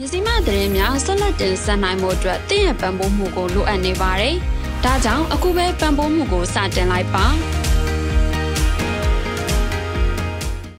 မြစည်းမသတင်းများဆက်လက်တင်ဆက်နိုင်မှုအတွက်တင့်ရဲ့ပံ့ပိုးမှုကိုလိုအပ်နေပါတယ်။ဒါကြောင့်အခုပဲပံ့ပိုးမှုကိုစတင်လိုက်ပါ။